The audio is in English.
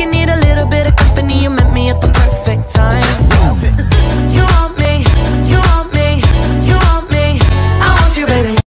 I you need a little